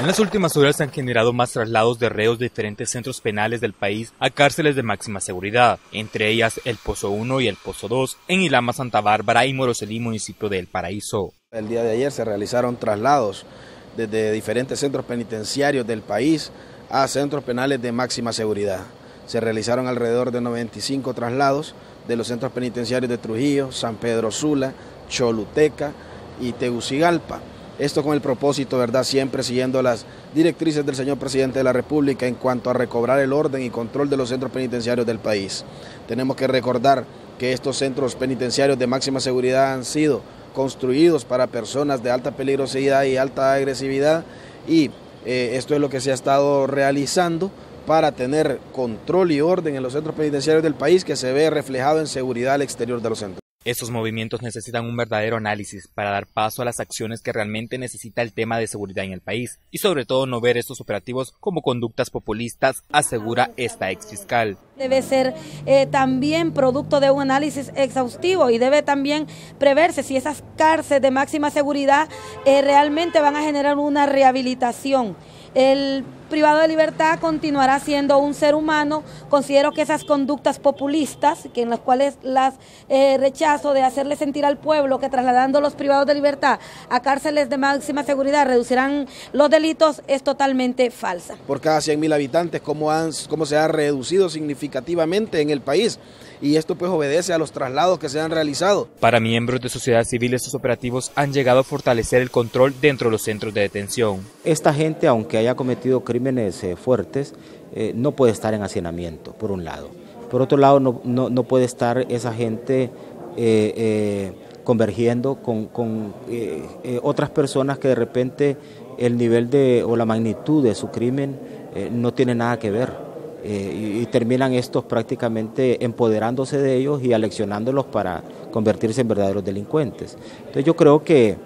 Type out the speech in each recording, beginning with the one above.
En las últimas horas se han generado más traslados de reos de diferentes centros penales del país a cárceles de máxima seguridad, entre ellas el Pozo 1 y el Pozo 2, en Ilama, Santa Bárbara y Moroselí, municipio de El Paraíso. El día de ayer se realizaron traslados desde diferentes centros penitenciarios del país a centros penales de máxima seguridad. Se realizaron alrededor de 95 traslados de los centros penitenciarios de Trujillo, San Pedro Sula, Choluteca y Tegucigalpa. Esto con el propósito, ¿verdad? Siempre siguiendo las directrices del señor presidente de la República en cuanto a recobrar el orden y control de los centros penitenciarios del país. Tenemos que recordar que estos centros penitenciarios de máxima seguridad han sido construidos para personas de alta peligrosidad y alta agresividad y eh, esto es lo que se ha estado realizando para tener control y orden en los centros penitenciarios del país que se ve reflejado en seguridad al exterior de los centros. Estos movimientos necesitan un verdadero análisis para dar paso a las acciones que realmente necesita el tema de seguridad en el país y sobre todo no ver estos operativos como conductas populistas, asegura esta ex fiscal. Debe ser eh, también producto de un análisis exhaustivo y debe también preverse si esas cárceles de máxima seguridad eh, realmente van a generar una rehabilitación. El privado de libertad continuará siendo un ser humano. Considero que esas conductas populistas, que en las cuales las eh, rechazo de hacerle sentir al pueblo que trasladando los privados de libertad a cárceles de máxima seguridad reducirán los delitos, es totalmente falsa. Por cada 100 mil habitantes, ¿cómo, han, ¿cómo se ha reducido significativamente en el país? Y esto pues obedece a los traslados que se han realizado. Para miembros de sociedad civil, estos operativos han llegado a fortalecer el control dentro de los centros de detención. Esta gente, aunque haya cometido crímenes eh, fuertes, eh, no puede estar en hacinamiento, por un lado. Por otro lado, no, no, puede estar esa gente eh, convergiendo con, con otras personas que de repente el nivel de o la magnitud de su crimen no tiene nada que ver. y, terminan estos prácticamente empoderándose de ellos y aleccionándolos para convertirse en verdaderos delincuentes. Entonces yo creo que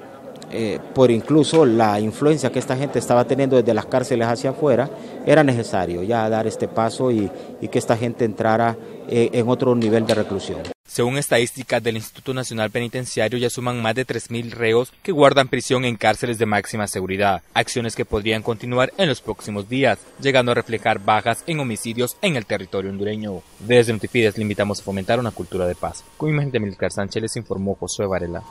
eh, por incluso la influencia que esta gente estaba teniendo desde las cárceles hacia afuera, era necesario ya dar este paso y, que esta gente entrara eh, en otro nivel de reclusión. Según estadísticas del Instituto Nacional Penitenciario, ya suman más de 3.000 reos que guardan prisión en cárceles de máxima seguridad, acciones que podrían continuar en los próximos días, llegando a reflejar bajas en homicidios en el territorio hondureño. Desde Notifides le invitamos a fomentar una cultura de paz. Con imagen de Milcar Sánchez les informó Josué Varela.